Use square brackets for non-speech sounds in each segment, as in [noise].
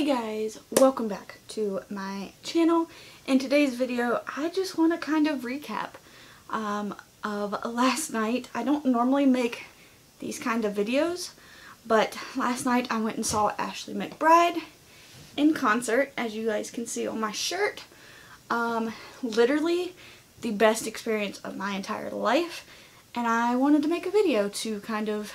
Hey guys, welcome back to my channel. In today's video, I just want to kind of recap um, of last night. I don't normally make these kind of videos, but last night I went and saw Ashley McBryde in concert, as you guys can see on my shirt. Um, literally the best experience of my entire life, and I wanted to make a video to kind of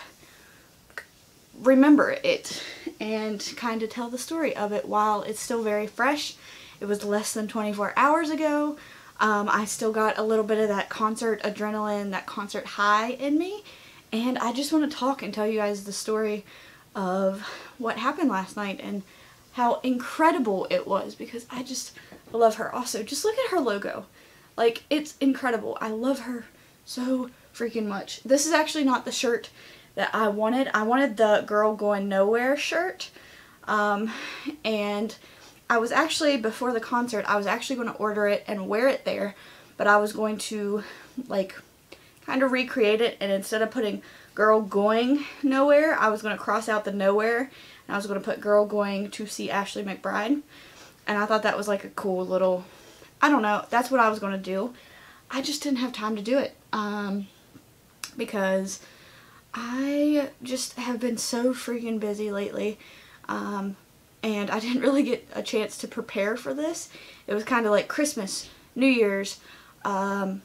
remember it and kind of tell the story of it while it's still very fresh. It was less than 24 hours ago. Um, I still got a little bit of that concert adrenaline, that concert high in me. And I just want to talk and tell you guys the story of what happened last night and how incredible it was because I just love her. Also, just look at her logo. Like, it's incredible. I love her so freaking much. This is actually not the shirt that I wanted. I wanted the Girl Going Nowhere shirt. Um, and I was actually, before the concert, I was actually going to order it and wear it there. But I was going to, like, kind of recreate it. And instead of putting Girl Going Nowhere, I was going to cross out the Nowhere. And I was going to put Girl Going to see Ashley McBryde. And I thought that was like a cool little, I don't know, that's what I was going to do. I just didn't have time to do it. Um, because I just have been so freaking busy lately. Um, and I didn't [laughs] really get a chance to prepare for this. It was kind of like Christmas, New Year's. Um,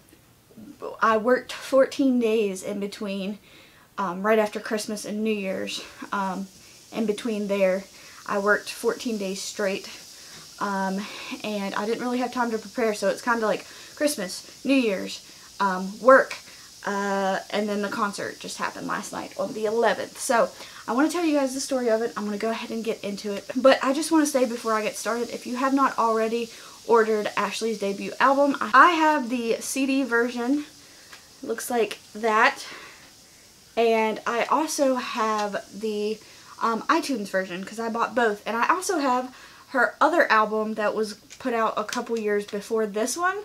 I worked 14 days in between, um, right after Christmas and New Year's. Um, in between there, I worked 14 days straight. Um, and I didn't really have time to prepare, so it's kind of like Christmas, New Year's, um, work, uh, and then the concert just happened last night on the 11th. So I want to tell you guys the story of it. I'm going to go ahead and get into it. But I just want to say before I get started, if you have not already ordered Ashley's debut album, I have the CD version. Looks like that. And I also have the um, iTunes version because I bought both. And I also have her other album that was put out a couple years before this one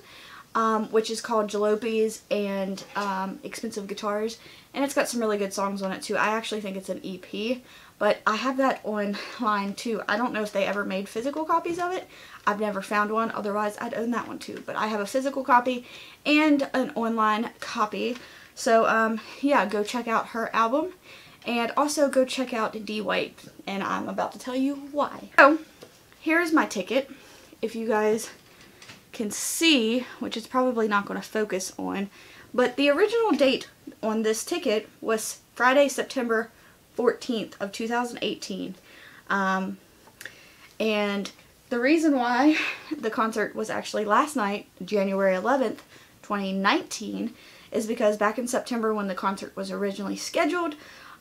um, which is called Jalopies and um, Expensive Guitars. And it's got some really good songs on it too. I actually think it's an EP, but I have that online too. I don't know if they ever made physical copies of it. I've never found one, otherwise I'd own that one too. But I have a physical copy and an online copy. So um, yeah, go check out her album. And also go check out Dee White, and I'm about to tell you why. So, here's my ticket. If you guys can see, which is probably not going to focus on, but the original date on this ticket was Friday, September 14th of 2018. Um, and the reason why [laughs] the concert was actually last night, January 11th, 2019, is because back in September when the concert was originally scheduled,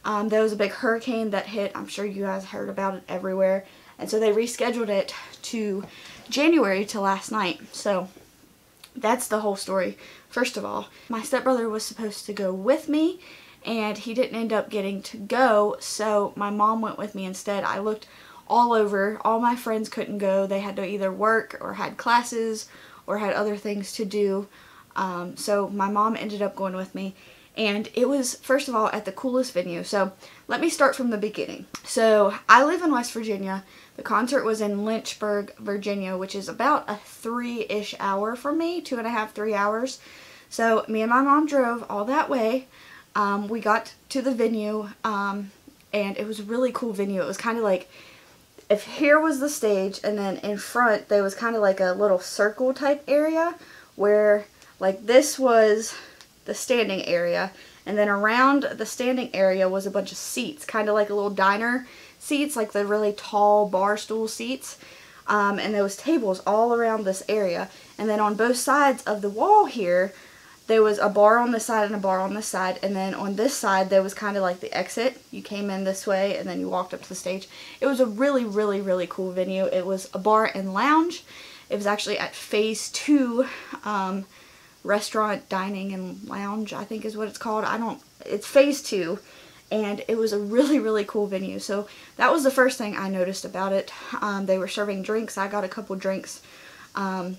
um, there was a big hurricane that hit. I'm sure you guys heard about it everywhere. And so they rescheduled it to January to last night. So that's the whole story. First of all, my stepbrother was supposed to go with me and he didn't end up getting to go. So my mom went with me instead. I looked all over. All my friends couldn't go. They had to either work or had classes or had other things to do. Um, so my mom ended up going with me and it was first of all at the coolest venue. So let me start from the beginning. So I live in West Virginia. The concert was in Lynchburg Virginia which is about a three-ish hour for me two and a half three hours. So me and my mom drove all that way. Um, we got to the venue um, and it was a really cool venue. It was kind of like if here was the stage and then in front there was kind of like a little circle type area where like this was the standing area. And then around the standing area was a bunch of seats, kind of like a little diner seats, like the really tall bar stool seats. Um, and there was tables all around this area. And then on both sides of the wall here, there was a bar on this side and a bar on this side. And then on this side, there was kind of like the exit. You came in this way and then you walked up to the stage. It was a really, really, really cool venue. It was a bar and lounge. It was actually at phase two. Um, restaurant, dining, and lounge, I think is what it's called. I don't, it's phase two. And it was a really, really cool venue. So that was the first thing I noticed about it. Um, they were serving drinks. I got a couple drinks. Um,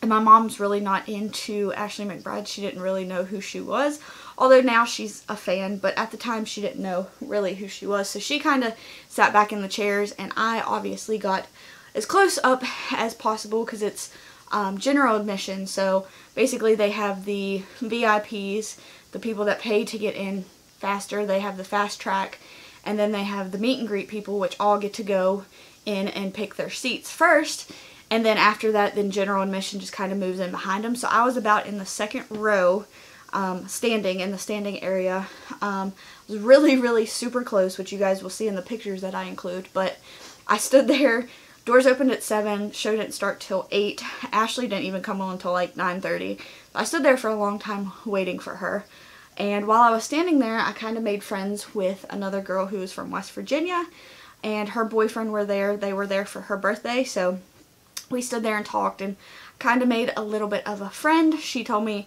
And my mom's really not into Ashley McBryde She didn't really know who she was. Although now she's a fan, but at the time she didn't know really who she was. So she kind of sat back in the chairs and I obviously got as close up as possible because it's um, general admission. So basically they have the VIPs, the people that pay to get in faster. They have the fast track and then they have the meet and greet people which all get to go in and pick their seats first and then after that, then general admission just kind of moves in behind them. So I was about in the second row, um, standing in the standing area. Um, was really, really super close, which you guys will see in the pictures that I include. But I stood [laughs] there. Doors opened at 7. Show didn't start till 8. Ashley didn't even come on until like 9.30. I stood there for a long time waiting for her. And while I was standing there, I kind of made friends with another girl who was from West Virginia. And her boyfriend were there. They were there for her birthday. So we stood there and talked and kind of made a little bit of a friend. She told me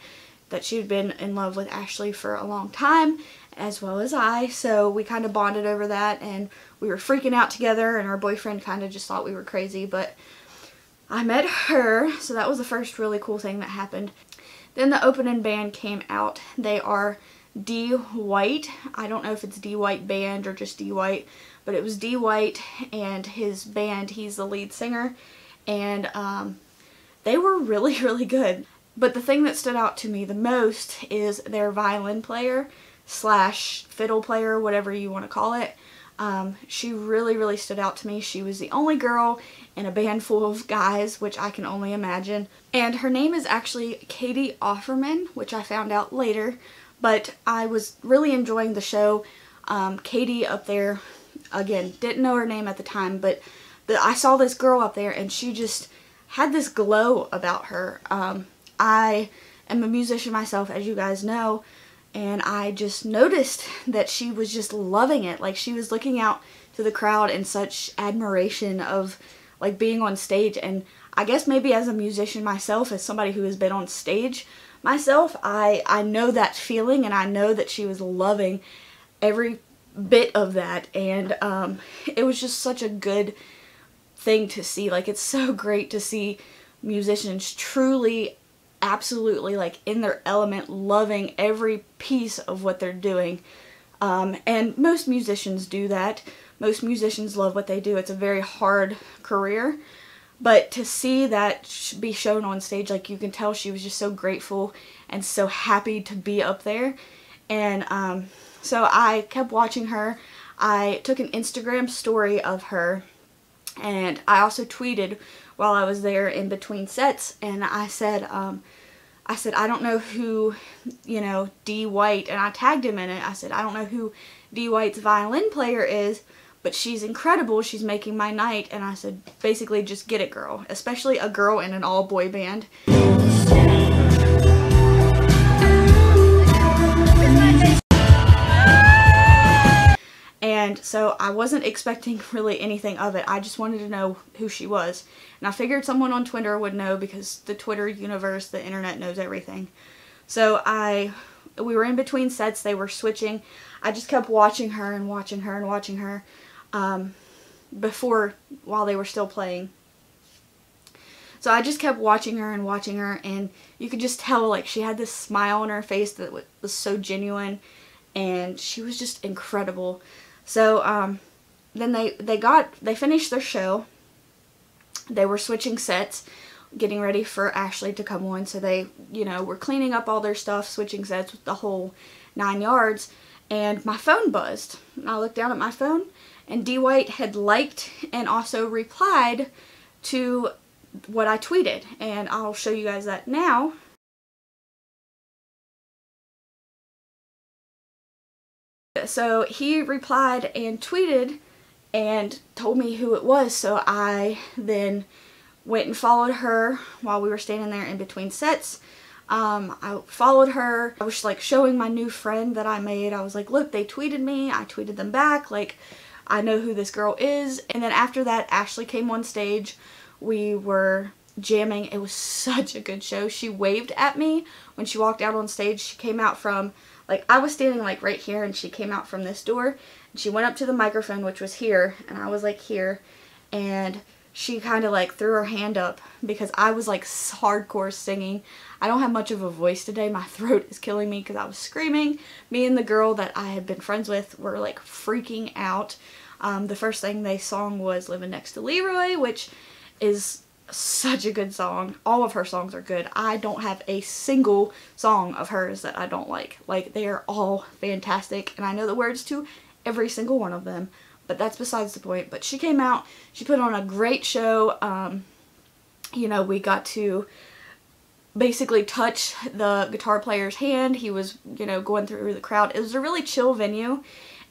that she had been in love with Ashley for a long time as well as I so we kind of bonded over that and we were freaking out together and our boyfriend kind of just thought we were crazy but I met her so that was the first really cool thing that happened. Then the opening band came out. They are Dee White. I don't know if it's Dee White Band or just Dee White but it was Dee White and his band he's the lead singer and um, they were really, [laughs] really good. But the thing that stood out to me the most is their violin player slash fiddle player, whatever you want to call it. Um, she really, really stood out to me. She was the only girl in a band full of guys, which I can only imagine. And her name is actually Catie Offerman, which I found out later. But I was really enjoying the show. Um, Catie up there, again, didn't know her name at the time, but I saw this girl up there and she just had this glow about her. Um, I am a musician myself, as you guys know, and I just noticed that she was just loving it. Like she was looking out to the crowd in such admiration of like being on stage and I guess maybe as a musician myself, as somebody who has been on stage myself, I, I know that feeling and I know that she was loving every bit of that and um, it was just such a good thing to see. Like it's so great to see musicians truly absolutely like in their element loving every piece of what they're doing. Um, and most musicians do that. Most musicians love what they do. It's a very hard career. But to see that be shown on stage, like you can tell she was just so grateful and so happy to be up there. And um, so I kept watching her. I took an Instagram story of her and I also tweeted while I was there in between sets and I said, um, I said, I don't know who, you know, Dee White, and I tagged him in it. I said, I don't know who Dee White's violin player is, but she's incredible. She's making my night. And I said, basically, just get it, girl. Especially a girl in an all-boy band. And so I wasn't expecting [laughs] really anything of it. I just wanted to know who she was. And I figured someone on Twitter would know because the Twitter universe, the internet knows everything. So I, we were in between sets. They were switching. I just kept watching her and watching her and watching her um, before, while they were still playing. So I just kept watching her and watching her and you could just tell like she had this smile on her face that was so genuine and she was just incredible. So um, then they, they got, they finished their show. They were switching sets, getting ready for Ashley to come on. So they, you know, were cleaning up all their stuff, switching sets with the whole nine yards. And my phone buzzed. I looked down at my phone and Dee White had liked and also replied to what I tweeted. And I'll show you guys that now. So he replied and tweeted and told me who it was. So I then went and followed her while we were standing there in between sets. Um, I followed her. I was like showing my new friend that I made. I was like, look, they tweeted me. I tweeted them back. Like, I know who this girl is. And then after that, Ashley came on stage. We were jamming. It was [laughs] such a good show. She waved at me when she walked out on stage. She came out from like I was standing like right here and she came out from this door and she went up to the microphone which was here and I was like here and she kind of like threw her hand up because I was like hardcore singing. I don't have much of a voice today. My [laughs] throat is killing me because I was screaming. Me and the girl that I had been friends with were like freaking out. Um, the first thing they sung was Living Next to Leroy, which is such a good song. All of her songs are good. I don't have a single song of hers that I don't like. Like, they are all fantastic, and I know the words to every single one of them but that's besides the point. But she came out, she put on a great show. Um, you know, we got to basically touch the guitar player's hand. He was, you know, going through the crowd. It was a really chill venue.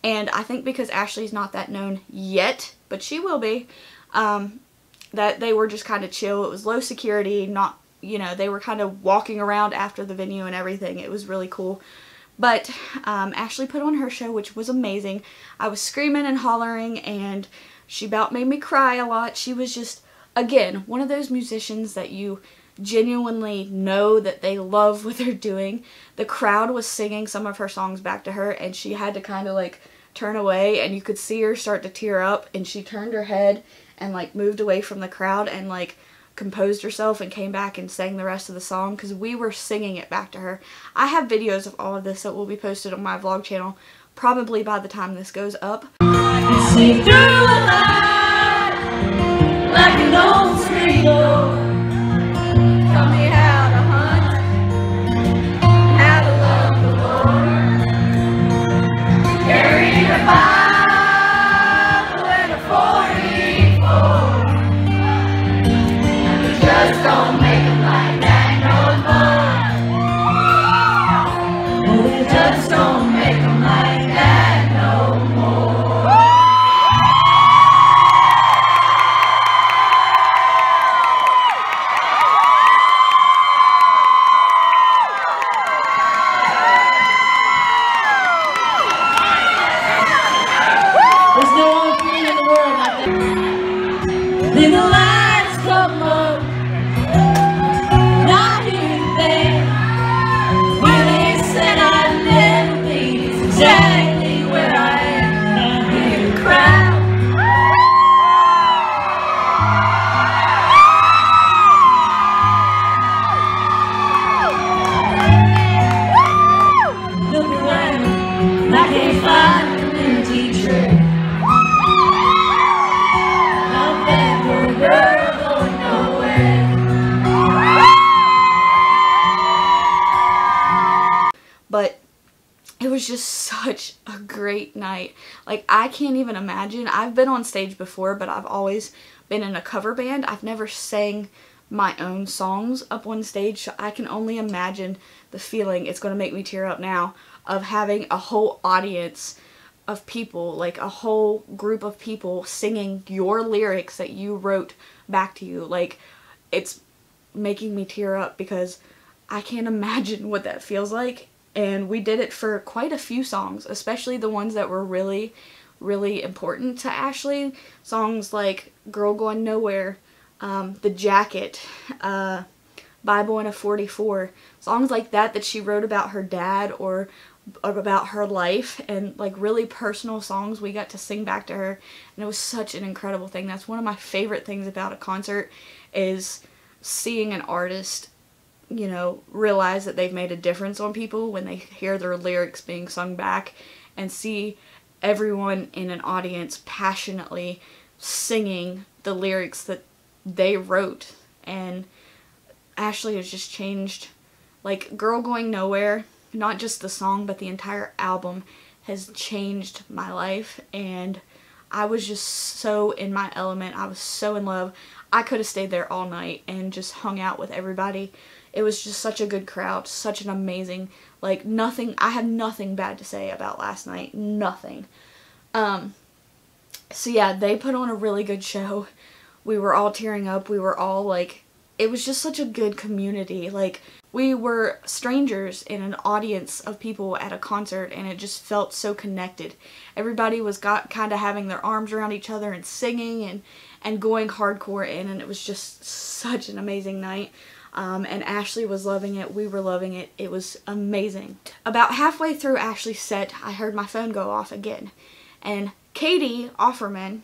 And I think because Ashley's not that known yet, but she will be, um, that they were just kind of chill. It was low security, not, you know, they were kind of walking around after the venue and everything. It was really cool. But um, Ashley put on her show, which was amazing. I was screaming and hollering, and she about made me cry a lot. She was just, again, one of those musicians that you genuinely know that they love what they're doing. The crowd was singing some of her songs back to her, and she had to kind of like turn away, and you could see her start to tear up, and she turned her head and like moved away from the crowd and like composed herself and came back and sang the rest of the song because we were singing it back to her. I have videos of all of this that will be posted on my vlog channel probably by the time this goes up. But Like, I can't even imagine. I've been on stage before, but I've always been in a cover band. I've never sang my own songs up on stage, so I can only imagine the feeling, it's going to make me tear up now, of having a whole audience of people, like a whole group of people singing your lyrics that you wrote back to you. Like, it's making me tear up because I can't [laughs] imagine what that feels like and we did it for quite a few songs, especially the ones that were really, really important to Ashley. Songs like Girl Going Nowhere, um, The Jacket, uh, Bible and a 44, songs like that that she wrote about her dad or, or about her life and like really personal songs we got to sing back to her and it was such an incredible thing. That's one of my favorite things about a concert is seeing an artist you know, realize that they've made a difference on people when they hear their lyrics being sung back and see everyone in an audience passionately singing the lyrics that they wrote. And Ashley has just changed. Like, Girl Going Nowhere, not just the song, but the entire album has changed my life. And I was just so in my element. I was so in love. I could have stayed there all night and just hung out with everybody it was just such a good crowd, such an amazing, like nothing, I have nothing bad to say about last night, nothing. Um, so yeah, they put on a really good show. We were all tearing up, we were all like, it was just such a good community, like, we were strangers in an audience of people at a concert and it just felt so connected. Everybody was got kind of having their arms around each other and singing and and going hardcore in and it was just such an amazing night. Um, and Ashley was loving it. We were loving it. It was amazing. About halfway through Ashley's set, I heard my phone go off again. And Catie Offerman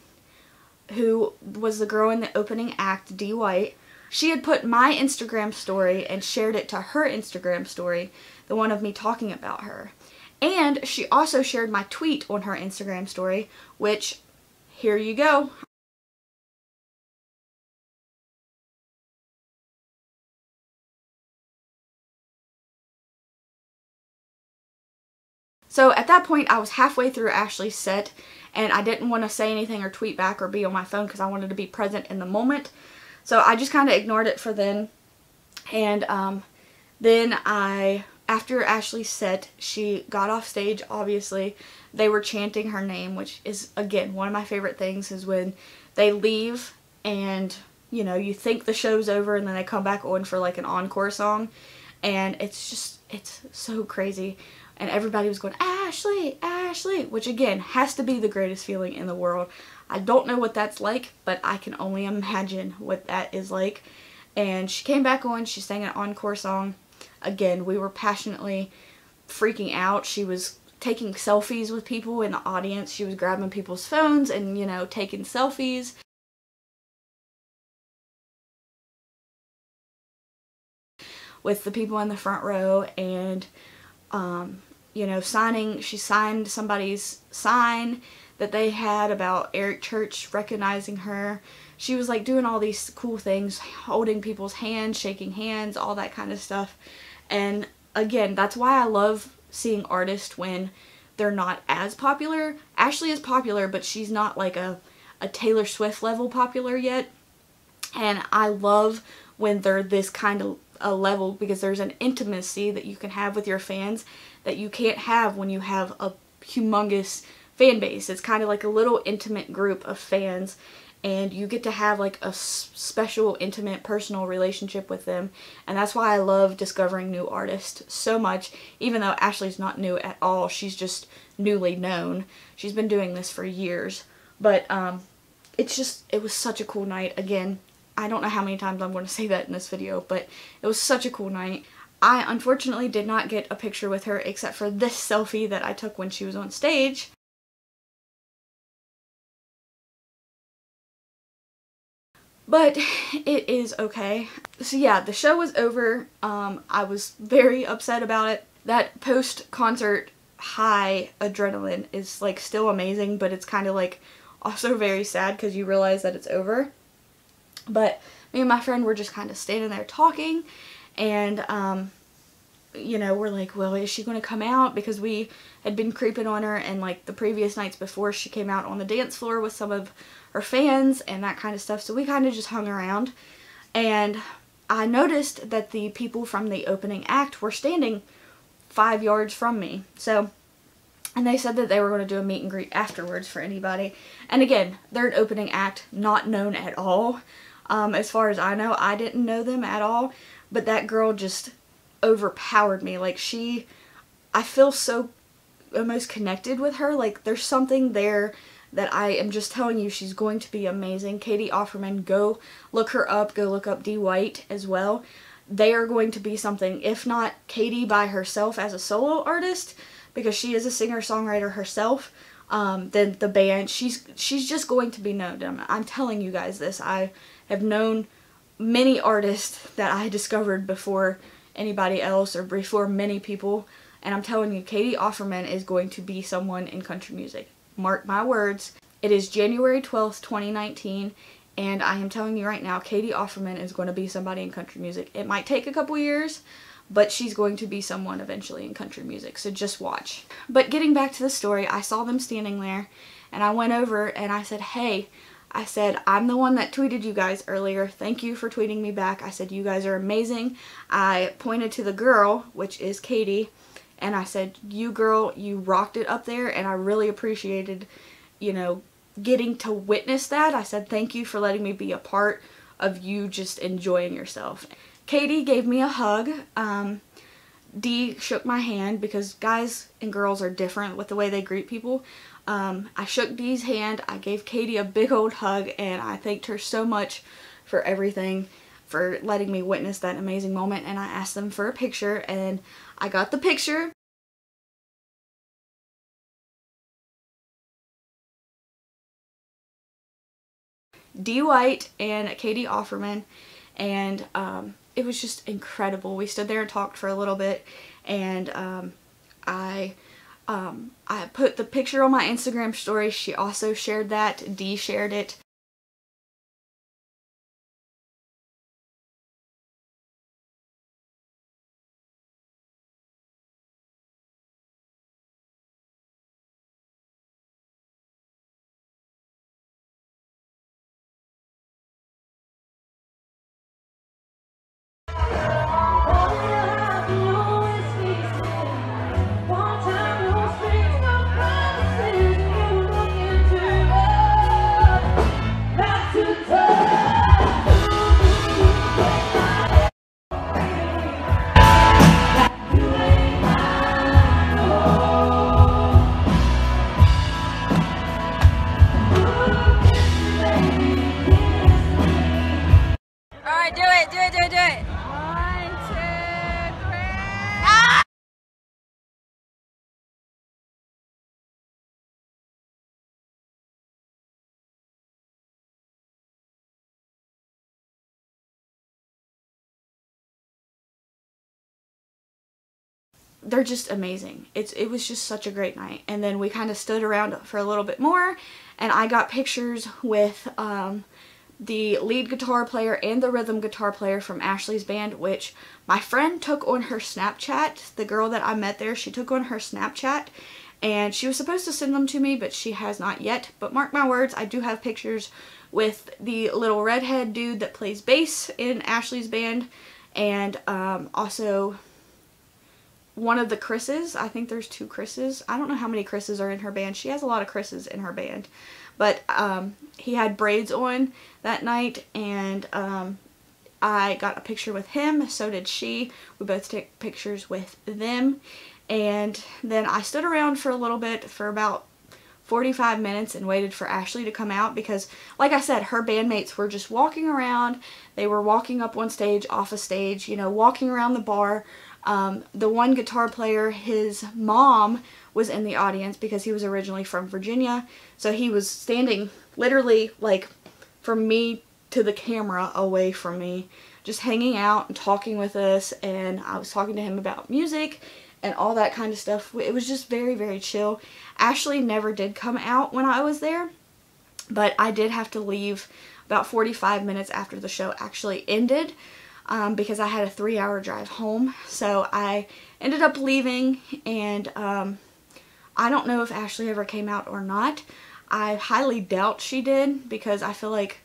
who was the girl in the opening act, Dee White, she had put my Instagram story and shared it to her Instagram story, the one of me talking about her. And she also shared my tweet on her Instagram story, which, here you go. So at that point, I was halfway through Ashley's set, and I didn't want to say anything or tweet back or be on my phone because I wanted to be present in the moment. So I just kind of ignored it for then. And um, then I, after Ashley's set, she got off stage, obviously. They were chanting her name, which is, again, one of my favorite things is when they leave and, you know, you think the show's over and then they come back on for like an encore song. And it's just, it's so crazy and everybody was going, Ashley, Ashley, which again has to be the greatest feeling in the world. I don't know what that's like, but I can only imagine what that is like. And she came back on, she sang an encore song. Again, we were passionately freaking out. She was taking selfies with people in the audience. She was grabbing people's phones and, you know, taking selfies. with the people in the front row and um, you know, signing, she signed somebody's sign that they had about Eric Church recognizing her. She was like doing all these cool things, holding people's hands, shaking hands, all that kind of stuff. And again, that's why I love seeing artists when they're not as popular. Ashley is popular, but she's not like a, a Taylor Swift level popular yet. And I love when they're this kind of a level because there's an intimacy that you can have with your fans that you can't have when you have a humongous fan base. It's kind of like a little intimate group of fans and you get to have like a special intimate personal relationship with them and that's why I love discovering new artists so much even though Ashley's not new at all she's just newly known she's been doing this for years but um it's just it was such a cool night again I don't know how many times I'm going to say that in this video, but it was such a cool night. I unfortunately did not get a picture with her except for this selfie that I took when she was on stage. But it is okay. So yeah, the show was over. Um, I was very upset about it. That post-concert high adrenaline is like still amazing, but it's kind of like also very sad because you realize that it's over. But me and my friend were just kind of standing there talking and um, you know, we're like, well, is she going to come out? Because we had been creeping on her and like the previous nights before she came out on the dance floor with some of her fans and that kind of stuff. So we kind of just hung around and I noticed that the people from the opening act were standing five yards from me. So, and they said that they were going to do a meet and greet afterwards for anybody. And again, they're an opening act, not known at all. Um, as far as I know, I didn't know them at all, but that girl just overpowered me. Like she, I feel so almost connected with her. Like there's something there that I am just telling you she's going to be amazing. Catie Offerman, go look her up. Go look up Dee White as well. They are going to be something, if not Catie by herself as a solo artist, because she is a singer-songwriter herself, um, then the band, she's she's just going to be known. I'm, I'm telling you guys this. I have known many artists that I discovered before anybody else or before many people. And I'm telling you, Catie Offerman is going to be someone in country music. Mark my words. It is January 12th, 2019. And I am telling you right now, Catie Offerman is going to be somebody in country music. It might take a couple years, but she's going to be someone eventually in country music. So just watch. But getting back to the story, I saw them standing there and I went over and I said, hey, I said, I'm the one that tweeted you guys earlier. Thank you for tweeting me back. I said, you guys are amazing. I pointed to the girl, which is Catie, and I said, you girl, you rocked it up there, and I really appreciated, you know, getting to witness that. I said, thank you for letting me be a part of you just enjoying yourself. Catie gave me a hug. Um, Dee shook my hand because guys and girls are different with the way they greet people. Um, I shook Dee's hand, I gave Catie a big old hug, and I thanked her so much for everything, for letting me witness that amazing moment, and I asked them for a picture, and I got the picture. Dee White and Catie Offerman and um, it was just incredible. We stood there and talked for a little bit and um, I um, I put the picture on my Instagram story. She also shared that. Dee shared it. They're just amazing. It's it was just such a great night. And then we kind of stood around for a little bit more and I got pictures with um, the lead guitar player and the rhythm guitar player from Ashley's band, which my friend took on her Snapchat. The girl that I met there, she took on her Snapchat and she was supposed to send them to me, but she has not yet. But mark my words, I do have pictures with the little redhead dude that plays bass in Ashley's band and um, also one of the Chris's. I think there's two Chris's. I don't know how many Chris's are in her band. She has a lot of Chris's in her band. But um, he had braids on that night and um, I got a picture with him. So did she. We both took pictures with them. And then I stood around for a little bit for about 45 minutes and waited for Ashley to come out because like I said her bandmates were just walking around they were walking up on stage off a stage you know walking around the bar um, the one guitar player, his mom was in the audience because he was originally from Virginia. So he was standing literally like from me to the camera away from me, just hanging out and talking with us. And I was talking to him about music and all that kind of stuff. It was just very, very chill. Ashley never did come out when I was there, but I did have to leave about 45 minutes after the show actually ended um, because I had a three hour drive home. So I ended up leaving and um, I don't know if Ashley ever came out or not. I highly doubt she did because I feel like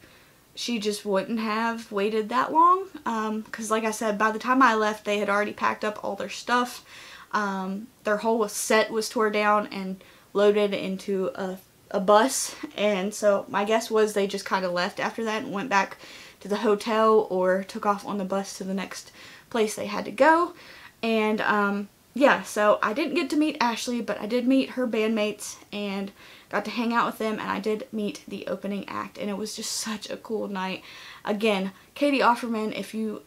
she just wouldn't have waited that long because um, like I said by the time I left they had already packed up all their stuff um, their whole set was tore down and loaded into a, a bus and so my guess was they just kind of left after that and went back to the hotel or took off on the bus to the next place they had to go. And um, yeah, so I didn't get to meet Ashley, but I did meet her bandmates and got to hang out with them and I did meet the opening act and it was just such a cool night. Again, Catie Offerman, if you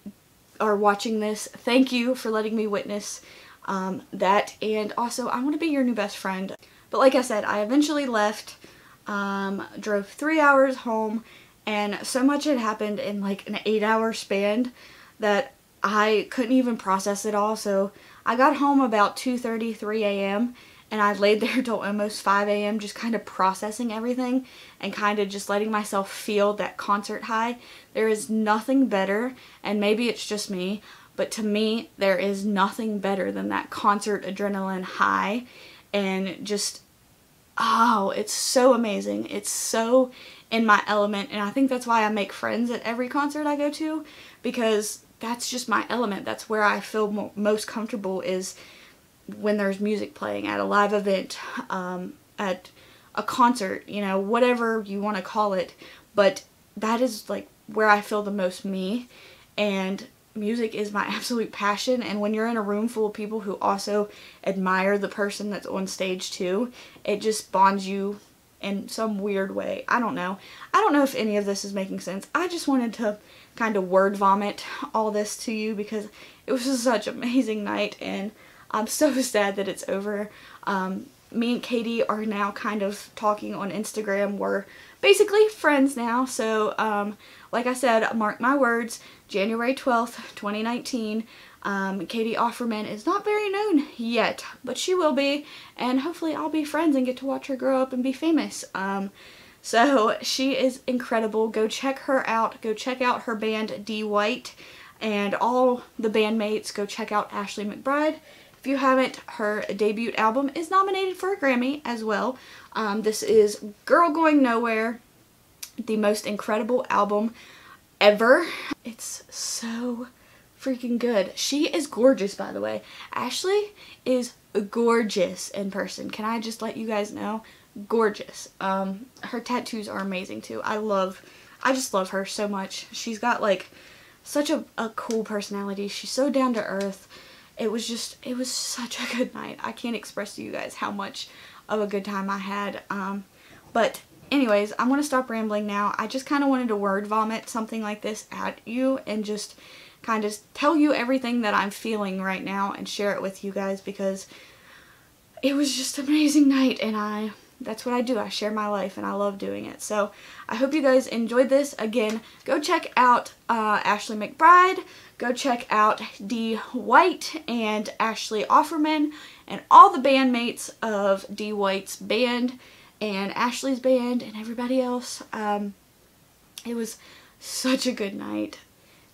are watching this, thank you for letting me witness um, that and also I want to be your new best friend. But like I said, I eventually left, um, drove three hours home and so much had happened in like an eight hour span that I couldn't even process it all so I got home about 2.30 3 a.m and I laid [laughs] there till almost 5 a.m. just kind of processing everything and kind of just letting myself feel that concert high. There is nothing better, and maybe it's just me, but to me, there is nothing better than that concert adrenaline high and just, oh, it's so amazing. It's so in my element and I think that's why I make friends at every concert I go to because that's just my element. That's where I feel mo most comfortable is when there's music playing at a live event, um, at a concert, you know, whatever you want to call it. But that is like where I feel the most me and music is my [laughs] absolute passion and when you're in a room full of people who also admire the person that's on stage too, it just bonds you in some weird way. I don't know. I don't know if any of this is making sense. I just wanted to kind of word vomit all this to you because it was such an amazing night and I'm so [laughs] sad that it's over. Um, me and Catie are now kind of talking on Instagram. We're basically friends now. So, um, like I said, mark my words, January 12th, 2019, um, Catie Offerman is not very known yet, but she will be, and hopefully I'll be friends and get to watch her grow up and be famous. Um, so she is incredible. Go check her out. Go check out her band Dee White and all the bandmates. Go check out Ashley McBryde. If you haven't, her debut album is nominated for a Grammy as well. Um, this is Girl Going Nowhere, the most incredible album ever. It's so freaking good. She is gorgeous, by the way. Ashley is gorgeous in person. Can I just let you guys know? gorgeous. Um, her tattoos are amazing too. I love, I just love her so much. She's got like such a, a cool personality. She's so down to earth. It was just, it was such a good night. I can't express to you guys how much of a good time I had. Um, but anyways, I'm going to stop rambling now. I just kind of wanted to word vomit something like this at you and just kind of tell you everything that I'm feeling right now and share it with you guys because it was just an amazing night and I that's what I do. I share my life and I love doing it. So I hope you guys enjoyed this. Again, go check out uh, Ashley McBryde. Go check out Dee White and Ashley Offerman and all the bandmates of Dee White's band and Ashley's band and everybody else. Um, it was such a good night.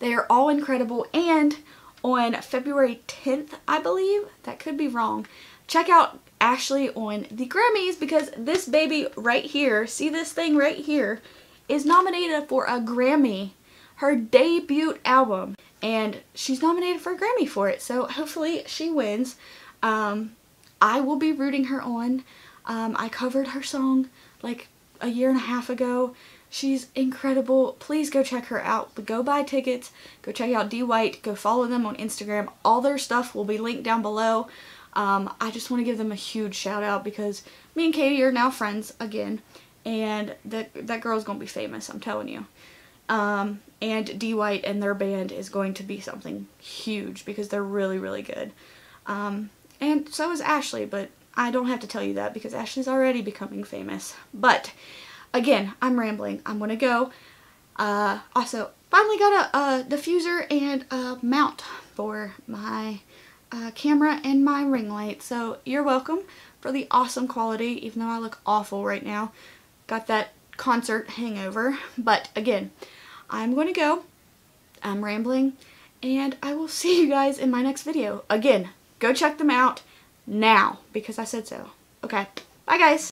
They are all incredible and on February 10th, I believe, that could be wrong, check out Ashley on the Grammys because this baby right here, see this thing right here, is nominated for a Grammy, her debut album, and she's nominated for a Grammy for it, so hopefully she wins. Um, I will be rooting her on. Um, I covered her song like a year and a half ago. She's incredible. Please go check her out. Go buy tickets. Go check out Dee White. Go follow them on Instagram. All their stuff will be linked down below. Um, I just want to give them a huge shout out because me and Catie are now friends again and that that girl's going to be famous, I'm telling you. Um, and Dee White and their band is going to be something huge because they're really, really good. Um, and so is Ashley, but I don't have to tell you that because Ashley's already becoming famous. But, again, I'm rambling. I'm to go. Uh, also, finally got a, a diffuser and a mount for my uh, camera and my ring light. So you're welcome for the awesome quality, even though I look awful right now. Got that concert hangover. But again, I'm going to go. I'm rambling. And I will [laughs] see you guys in my next video. Again, go check them out now because I said so. Okay, bye guys.